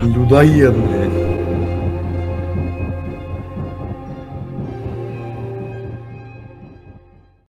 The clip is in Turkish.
Ludayan.